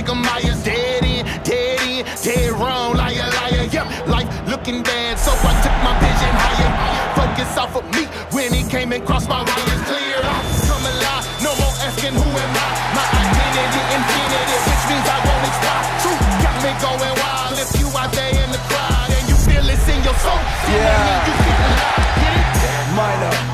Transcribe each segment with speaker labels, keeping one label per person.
Speaker 1: Michael Myers, dead in, dead in, dead wrong, liar, liar, yep. Life looking bad, so I took my vision higher. Focus off of me when he came and crossed my wires clear. I come alive, no more asking who am I. My identity infinity, which means I won't expire. Truth got me going wild. If you out there in the crowd and you feel this in your soul, then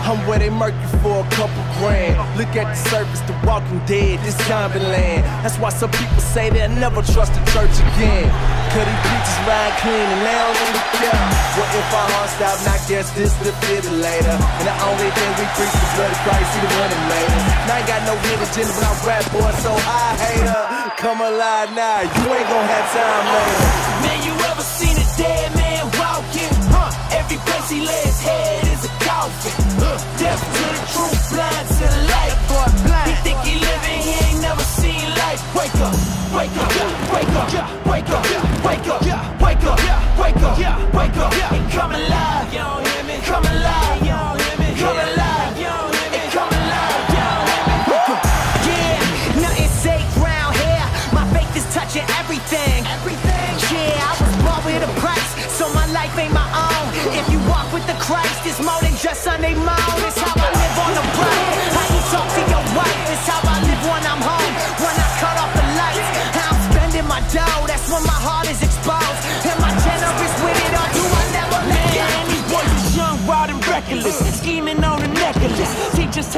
Speaker 2: I'm where they murk you for a couple grand. Look at the surface, the walking dead, this zombie land. That's why some people say they'll never trust the church again. Cause these preachers ride clean and they don't really care. What if our hearts stop? I guess this defibrillator. And the only thing we preach is blood of Christ, he the made us. And I ain't got no hidden agenda, but I'm rap boy, so I hate her. Come alive now, you ain't gonna have time later.
Speaker 3: Man, you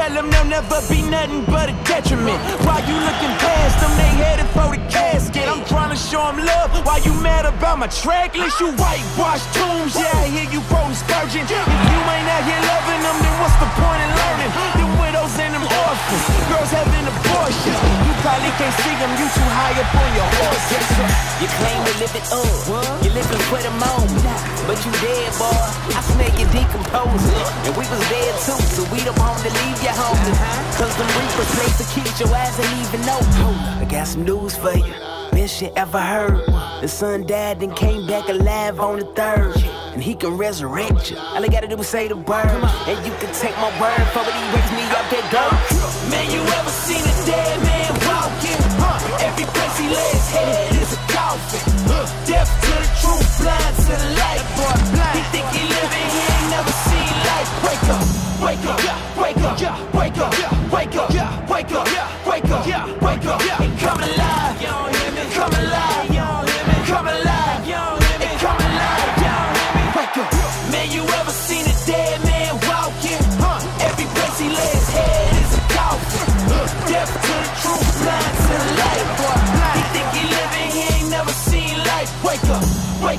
Speaker 3: tell them they'll never be nothing but a detriment. Why you looking past them, they headed for the casket. I'm trying to show them love. Why you mad about my track list? You whitewash tombs, yeah, I hear you pro scourging. If you ain't out here loving them, then what's the point in learning? Them widows and them orphans, girls having abortions. You probably can't see them, you too high up on your horse.
Speaker 4: You claim to live it up. You living for the moment. But you dead, boy. Smell you decomposing. And we was dead too, so we don't home to leave you home. Cause them reapers place to keep your ass ain't even know. I got some news for you. Best you ever heard. The son died and came back alive on the third. And he can resurrect you. All I gotta do is say the word. And you can take my word for it. He raised me up that dirt.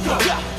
Speaker 3: The